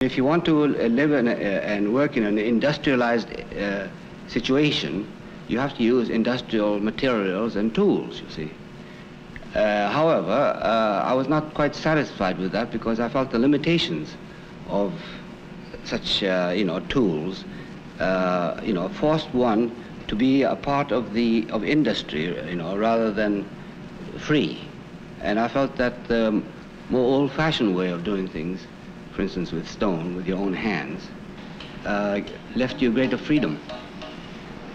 If you want to live in a, and work in an industrialized uh, situation, you have to use industrial materials and tools, you see. Uh, however, uh, I was not quite satisfied with that because I felt the limitations of such, uh, you know, tools, uh, you know, forced one to be a part of the of industry, you know, rather than free. And I felt that the more old-fashioned way of doing things, for instance, with stone, with your own hands, uh, left you greater freedom.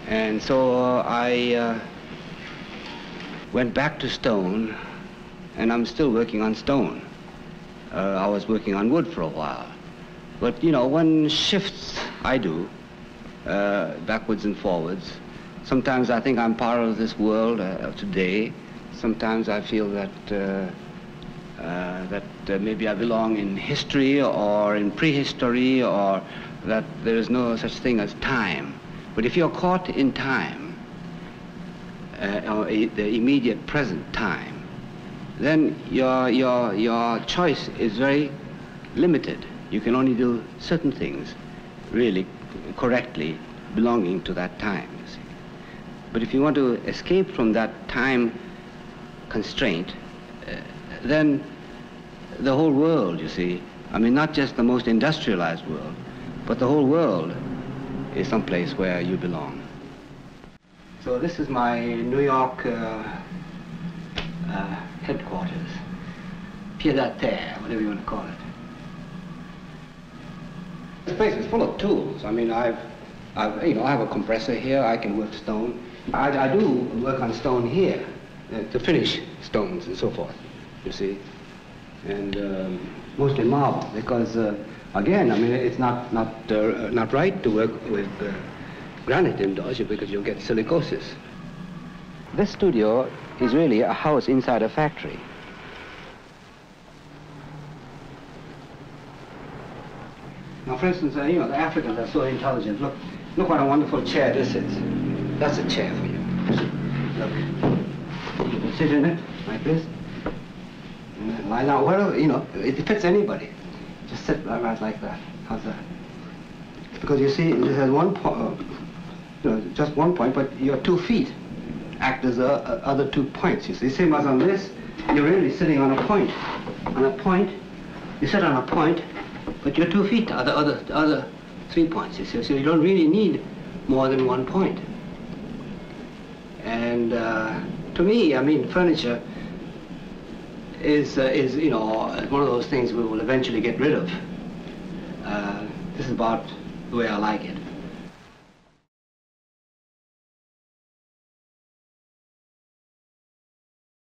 And so I uh, went back to stone, and I'm still working on stone. Uh, I was working on wood for a while. But, you know, one shifts, I do, uh, backwards and forwards. Sometimes I think I'm part of this world uh, today. Sometimes I feel that, uh, that uh, maybe I belong in history or in prehistory or that there is no such thing as time. But if you're caught in time, uh, the immediate present time, then your, your, your choice is very limited. You can only do certain things really correctly belonging to that time. But if you want to escape from that time constraint, uh, then the whole world, you see, I mean, not just the most industrialized world, but the whole world is someplace where you belong. So this is my New York uh, uh, headquarters, pied à terre, whatever you want to call it. This place is full of tools. I mean, I've, I've, you know, I have a compressor here. I can work stone. I, I do work on stone here uh, to finish stones and so forth. You see, and um, mostly marble because, uh, again, I mean, it's not not uh, not right to work with uh, granite indoors because you'll get silicosis. This studio is really a house inside a factory. Now, for instance, uh, you know, the Africans are so intelligent. Look, look what a wonderful chair this is. That's a chair for you. Look. You can sit in it like this. Lie down, wherever, you know, it fits anybody. Just sit right like that. How's that? Because you see, it has one point, you uh, know, just one point, but your two feet act as a, a other two points, you see. Same as on this, you're really sitting on a point. On a point, you sit on a point, but your two feet are the other, the other three points, you see. So you don't really need more than one point. And uh, to me, I mean, furniture is, uh, is, you know, one of those things we will eventually get rid of. Uh, this is about the way I like it.